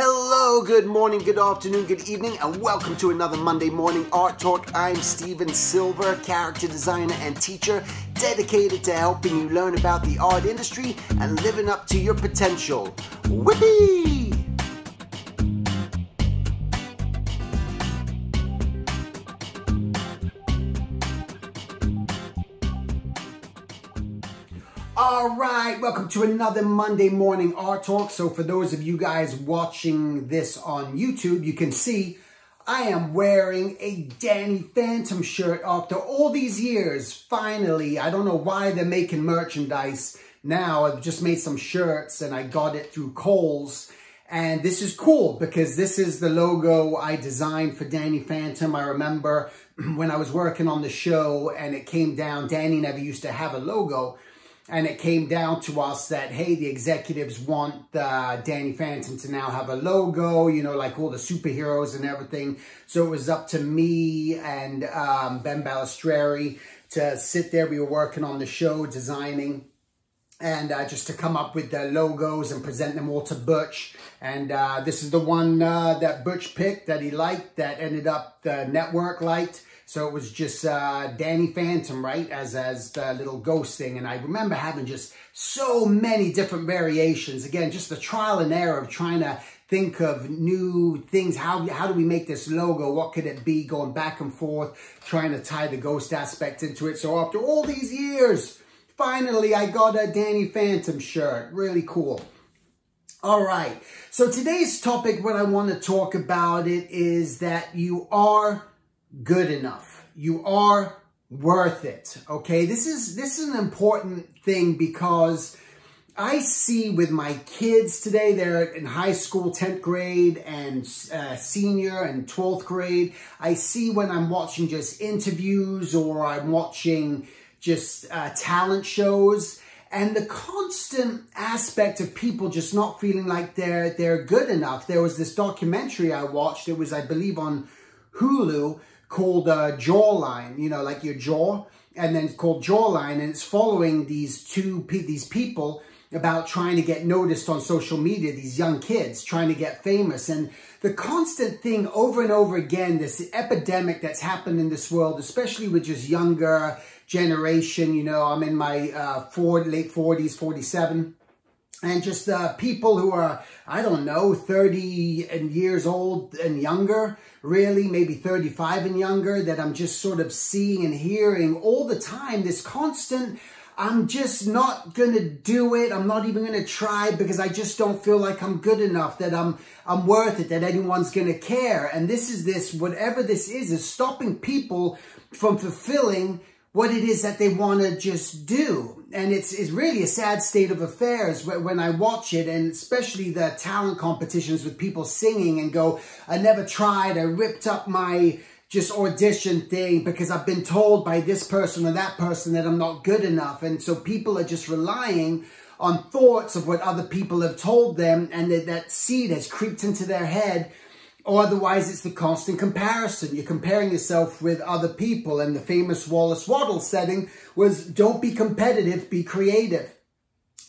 Hello, good morning, good afternoon, good evening, and welcome to another Monday Morning Art Talk. I'm Stephen Silver, character designer and teacher, dedicated to helping you learn about the art industry and living up to your potential. Whippy! All right, welcome to another Monday morning art talk. So for those of you guys watching this on YouTube, you can see I am wearing a Danny Phantom shirt after all these years. Finally, I don't know why they're making merchandise now. I've just made some shirts and I got it through Kohl's. And this is cool because this is the logo I designed for Danny Phantom. I remember when I was working on the show and it came down, Danny never used to have a logo and it came down to us that, hey, the executives want uh, Danny Phantom to now have a logo, you know, like all the superheroes and everything. So it was up to me and um, Ben Balistreri to sit there. We were working on the show, designing, and uh, just to come up with the logos and present them all to Butch. And uh, this is the one uh, that Butch picked that he liked that ended up the network liked. So it was just uh, Danny Phantom, right, as, as the little ghost thing. And I remember having just so many different variations. Again, just the trial and error of trying to think of new things. How, how do we make this logo? What could it be? Going back and forth, trying to tie the ghost aspect into it. So after all these years, finally I got a Danny Phantom shirt. Really cool. All right. So today's topic, what I want to talk about it is that you are good enough. You are worth it. Okay. This is, this is an important thing because I see with my kids today, they're in high school, 10th grade and uh, senior and 12th grade. I see when I'm watching just interviews or I'm watching just uh, talent shows and the constant aspect of people just not feeling like they're they're good enough. There was this documentary I watched. It was, I believe, on Hulu called uh, Jawline, you know, like your jaw, and then it's called Jawline, and it's following these two these people about trying to get noticed on social media, these young kids trying to get famous. And the constant thing over and over again, this epidemic that's happened in this world, especially with just younger generation, you know, I'm in my uh, four, late 40s, 47 and just uh, people who are, I don't know, 30 and years old and younger, really, maybe 35 and younger, that I'm just sort of seeing and hearing all the time, this constant, I'm just not going to do it. I'm not even going to try because I just don't feel like I'm good enough, that I'm, I'm worth it, that anyone's going to care. And this is this, whatever this is, is stopping people from fulfilling what it is that they want to just do. And it's, it's really a sad state of affairs when I watch it, and especially the talent competitions with people singing and go, I never tried, I ripped up my just audition thing because I've been told by this person or that person that I'm not good enough. And so people are just relying on thoughts of what other people have told them and that, that seed has creeped into their head or otherwise it's the constant comparison. You're comparing yourself with other people. And the famous Wallace Wattles setting was don't be competitive, be creative.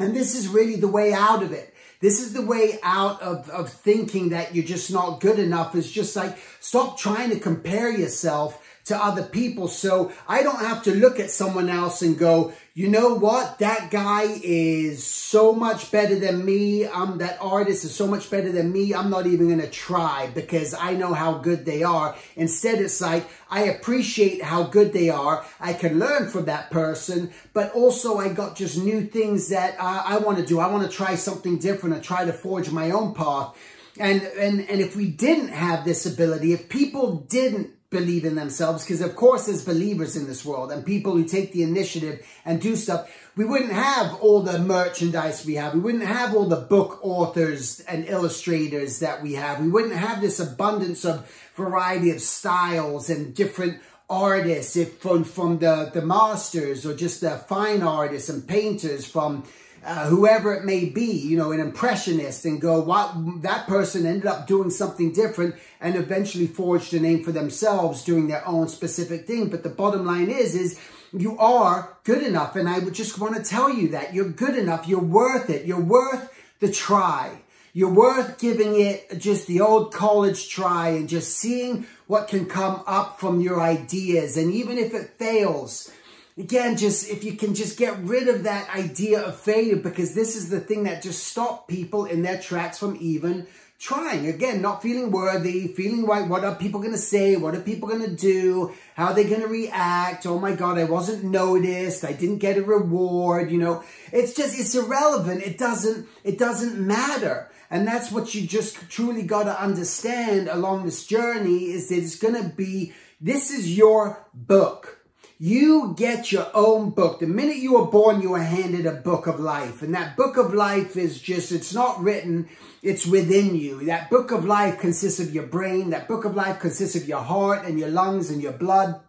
And this is really the way out of it. This is the way out of, of thinking that you're just not good enough. It's just like, stop trying to compare yourself to other people. So I don't have to look at someone else and go, you know what? That guy is so much better than me. Um, that artist is so much better than me. I'm not even going to try because I know how good they are. Instead, it's like, I appreciate how good they are. I can learn from that person, but also I got just new things that uh, I want to do. I want to try something different and try to forge my own path. And, and, and if we didn't have this ability, if people didn't believe in themselves because of course there's believers in this world and people who take the initiative and do stuff. We wouldn't have all the merchandise we have. We wouldn't have all the book authors and illustrators that we have. We wouldn't have this abundance of variety of styles and different artists if from from the the masters or just the fine artists and painters from uh, whoever it may be, you know, an impressionist and go, what that person ended up doing something different and eventually forged a name for themselves doing their own specific thing. But the bottom line is, is you are good enough. And I would just want to tell you that you're good enough. You're worth it. You're worth the try. You're worth giving it just the old college try and just seeing what can come up from your ideas. And even if it fails, again, just if you can just get rid of that idea of failure, because this is the thing that just stopped people in their tracks from even trying. Again, not feeling worthy, feeling like, what are people going to say? What are people going to do? How are they going to react? Oh my God, I wasn't noticed. I didn't get a reward. You know, it's just, it's irrelevant. It doesn't, it doesn't matter. And that's what you just truly got to understand along this journey is that it's going to be, this is your book. You get your own book. The minute you were born, you were handed a book of life. And that book of life is just, it's not written, it's within you. That book of life consists of your brain. That book of life consists of your heart and your lungs and your blood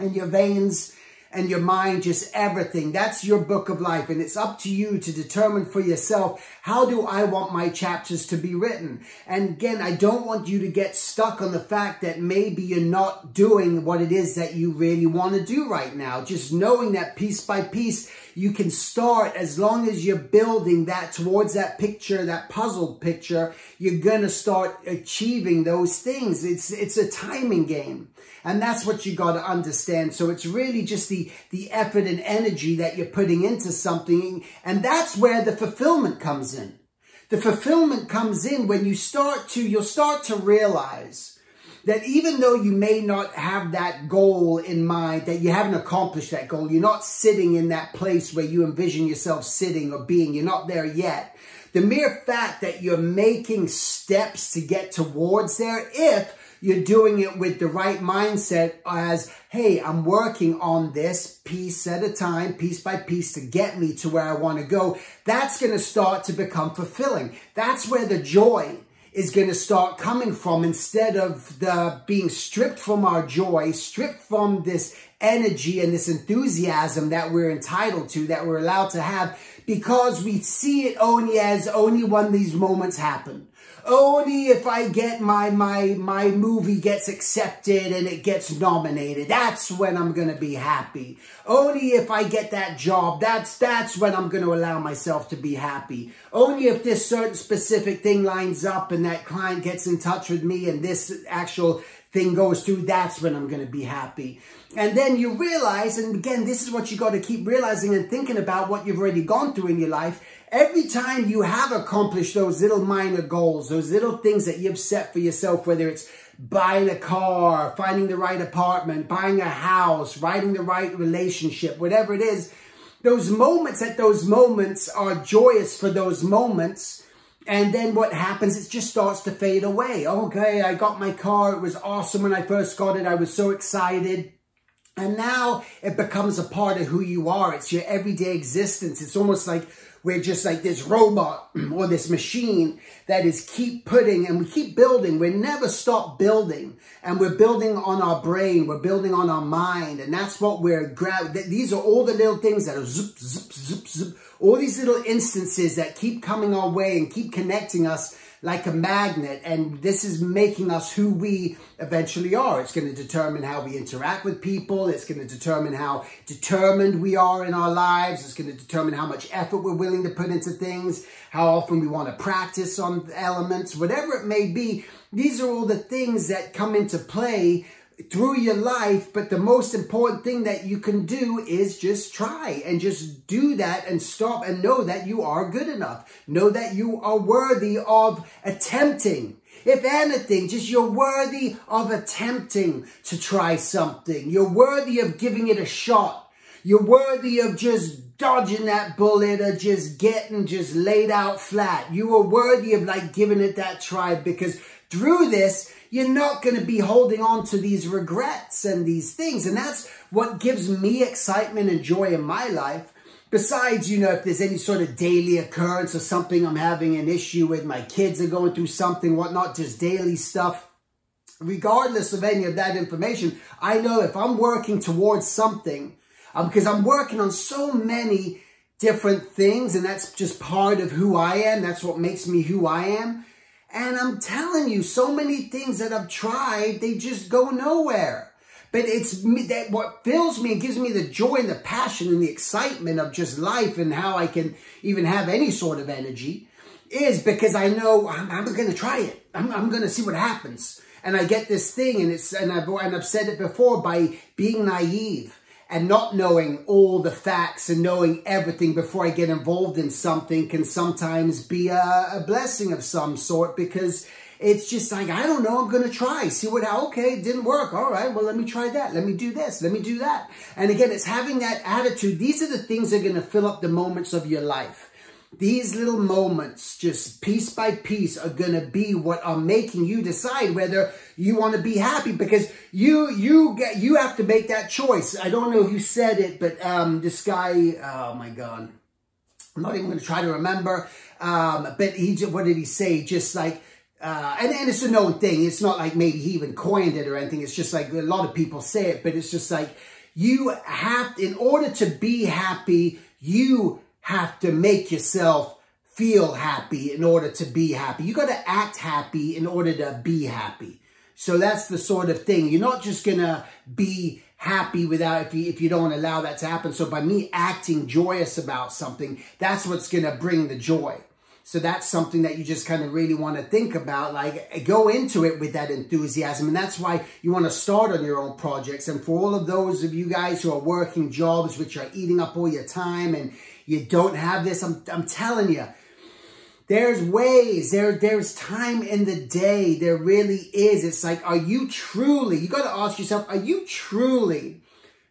and your veins and your mind, just everything. That's your book of life. And it's up to you to determine for yourself, how do I want my chapters to be written? And again, I don't want you to get stuck on the fact that maybe you're not doing what it is that you really want to do right now. Just knowing that piece by piece, you can start as long as you're building that towards that picture, that puzzle picture, you're going to start achieving those things. It's, it's a timing game. And that's what you got to understand. So it's really just the, the effort and energy that you're putting into something. And that's where the fulfillment comes in. The fulfillment comes in when you start to, you'll start to realize that even though you may not have that goal in mind, that you haven't accomplished that goal, you're not sitting in that place where you envision yourself sitting or being, you're not there yet. The mere fact that you're making steps to get towards there, if you're doing it with the right mindset as, hey, I'm working on this piece at a time, piece by piece to get me to where I want to go. That's going to start to become fulfilling. That's where the joy is going to start coming from instead of the being stripped from our joy, stripped from this energy and this enthusiasm that we're entitled to, that we're allowed to have because we see it only as only when these moments happen. Only if I get my, my, my movie gets accepted and it gets nominated. That's when I'm going to be happy. Only if I get that job. That's, that's when I'm going to allow myself to be happy. Only if this certain specific thing lines up and that client gets in touch with me and this actual thing goes through, that's when I'm going to be happy. And then you realize, and again, this is what you got to keep realizing and thinking about what you've already gone through in your life. Every time you have accomplished those little minor goals, those little things that you've set for yourself, whether it's buying a car, finding the right apartment, buying a house, writing the right relationship, whatever it is, those moments at those moments are joyous for those moments and then what happens, it just starts to fade away. Okay, I got my car. It was awesome when I first got it. I was so excited. And now it becomes a part of who you are. It's your everyday existence. It's almost like we're just like this robot or this machine that is keep putting and we keep building. We never stop building and we're building on our brain. We're building on our mind. And that's what we're grab. These are all the little things that are zip, zip, zip, zip. All these little instances that keep coming our way and keep connecting us like a magnet. And this is making us who we eventually are. It's going to determine how we interact with people. It's going to determine how determined we are in our lives. It's going to determine how much effort we're willing to put into things, how often we want to practice on elements, whatever it may be. These are all the things that come into play through your life, but the most important thing that you can do is just try and just do that and stop and know that you are good enough. Know that you are worthy of attempting. If anything, just you're worthy of attempting to try something. You're worthy of giving it a shot. You're worthy of just dodging that bullet or just getting just laid out flat. You are worthy of like giving it that try because through this, you're not going to be holding on to these regrets and these things. And that's what gives me excitement and joy in my life. Besides, you know, if there's any sort of daily occurrence or something I'm having an issue with, my kids are going through something, whatnot, just daily stuff. Regardless of any of that information, I know if I'm working towards something, um, because I'm working on so many different things and that's just part of who I am. That's what makes me who I am. And I'm telling you, so many things that I've tried, they just go nowhere. But it's me that what fills me and gives me the joy and the passion and the excitement of just life and how I can even have any sort of energy is because I know I'm, I'm going to try it. I'm, I'm going to see what happens. And I get this thing and it's, and I've, and I've said it before by being naive and not knowing all the facts and knowing everything before I get involved in something can sometimes be a, a blessing of some sort because it's just like, I don't know, I'm going to try, see what, okay, it didn't work. All right, well, let me try that. Let me do this. Let me do that. And again, it's having that attitude. These are the things that are going to fill up the moments of your life. These little moments, just piece by piece, are going to be what are making you decide whether you want to be happy because you you get you have to make that choice. I don't know who said it, but um, this guy, oh my God, I'm not even going to try to remember. Um, but he, what did he say? Just like, uh, and, and it's a known thing. It's not like maybe he even coined it or anything. It's just like a lot of people say it, but it's just like you have, in order to be happy, you have to make yourself feel happy in order to be happy. You got to act happy in order to be happy. So that's the sort of thing. You're not just going to be happy without if you if you don't allow that to happen. So by me acting joyous about something, that's what's going to bring the joy. So that's something that you just kind of really want to think about. Like go into it with that enthusiasm. And that's why you want to start on your own projects. And for all of those of you guys who are working jobs which are eating up all your time and you don't have this, I'm, I'm telling you, there's ways, there, there's time in the day. There really is. It's like, are you truly, you got to ask yourself, are you truly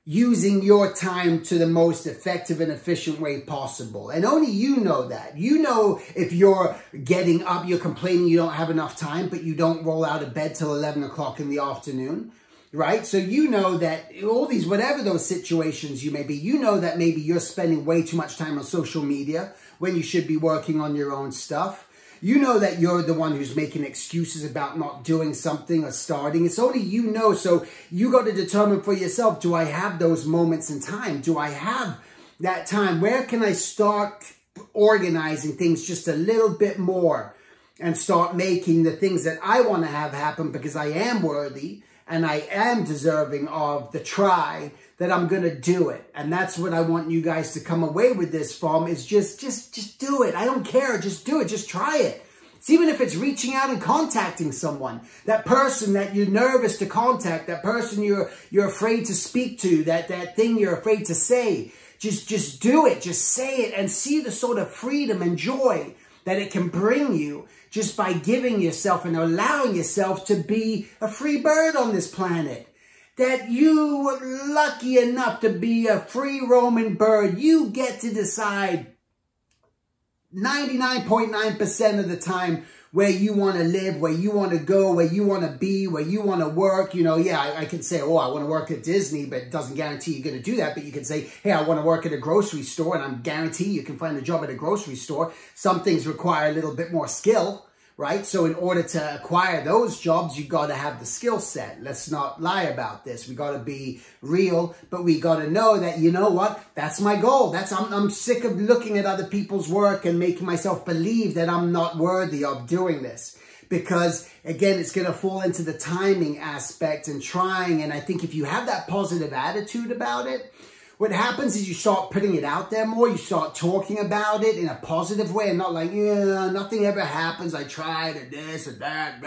using your time to the most effective and efficient way possible. And only you know that. You know if you're getting up, you're complaining you don't have enough time, but you don't roll out of bed till 11 o'clock in the afternoon right? So you know that all these, whatever those situations you may be, you know that maybe you're spending way too much time on social media when you should be working on your own stuff. You know that you're the one who's making excuses about not doing something or starting. It's only you know. So you got to determine for yourself, do I have those moments in time? Do I have that time? Where can I start organizing things just a little bit more and start making the things that I want to have happen because I am worthy and I am deserving of the try that I'm going to do it. And that's what I want you guys to come away with this from is just, just, just do it. I don't care. Just do it. Just try it. It's even if it's reaching out and contacting someone, that person that you're nervous to contact, that person you're, you're afraid to speak to, that, that thing you're afraid to say, just, just do it. Just say it and see the sort of freedom and joy that it can bring you just by giving yourself and allowing yourself to be a free bird on this planet. That you were lucky enough to be a free roaming bird. You get to decide 99.9% of the time where you want to live, where you want to go, where you want to be, where you want to work. You know, yeah, I, I can say, oh, I want to work at Disney, but it doesn't guarantee you're going to do that. But you can say, hey, I want to work at a grocery store, and I'm guarantee you can find a job at a grocery store. Some things require a little bit more skill right? So in order to acquire those jobs, you've got to have the skill set. Let's not lie about this. We got to be real, but we got to know that, you know what? That's my goal. That's I'm, I'm sick of looking at other people's work and making myself believe that I'm not worthy of doing this. Because again, it's going to fall into the timing aspect and trying. And I think if you have that positive attitude about it, what happens is you start putting it out there more. You start talking about it in a positive way and not like, yeah, nothing ever happens. I tried and this and that.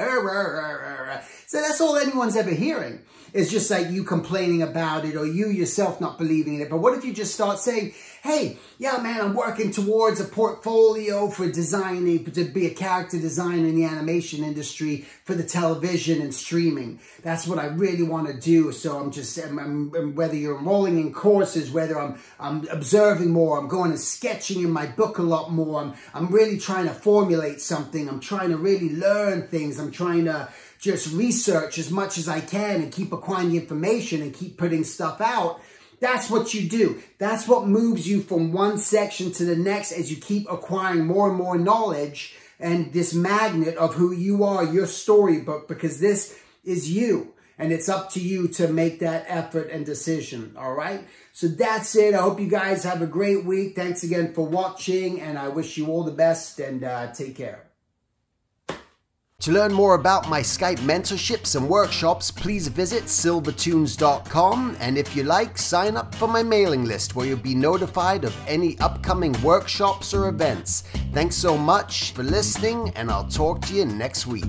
So that's all anyone's ever hearing. It's just like you complaining about it or you yourself not believing in it. But what if you just start saying, hey, yeah, man, I'm working towards a portfolio for designing, to be a character designer in the animation industry for the television and streaming. That's what I really want to do. So I'm just, I'm, I'm, whether you're enrolling in courses, whether I'm, I'm observing more, I'm going and sketching in my book a lot more. I'm, I'm really trying to formulate something. I'm trying to really learn things. I'm trying to just research as much as I can and keep acquiring information and keep putting stuff out that's what you do. That's what moves you from one section to the next as you keep acquiring more and more knowledge and this magnet of who you are, your storybook, because this is you. And it's up to you to make that effort and decision, all right? So that's it. I hope you guys have a great week. Thanks again for watching, and I wish you all the best, and uh, take care. To learn more about my Skype mentorships and workshops, please visit silvertoons.com and if you like, sign up for my mailing list where you'll be notified of any upcoming workshops or events. Thanks so much for listening, and I'll talk to you next week.